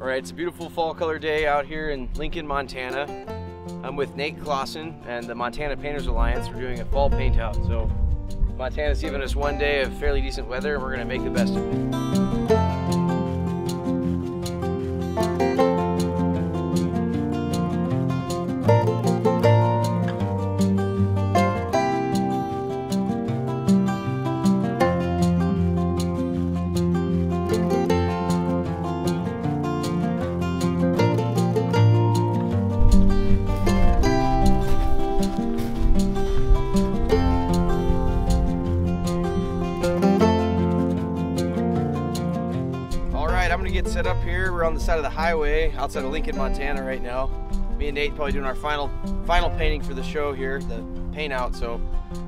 All right, it's a beautiful fall color day out here in Lincoln, Montana. I'm with Nate Closson and the Montana Painters Alliance. We're doing a fall paint out. So Montana's given us one day of fairly decent weather and we're gonna make the best of it. I'm gonna get set up here. We're on the side of the highway outside of Lincoln, Montana right now. Me and Nate probably doing our final final painting for the show here, the paint out. So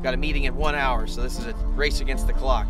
got a meeting in one hour. So this is a race against the clock.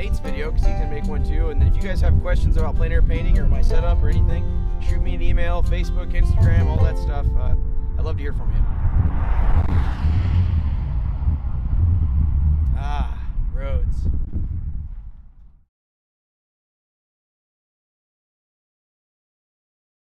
Nate's video because he's gonna make one too. And then if you guys have questions about plein air painting or my setup or anything, shoot me an email, Facebook, Instagram, all that stuff. Uh, I'd love to hear from you.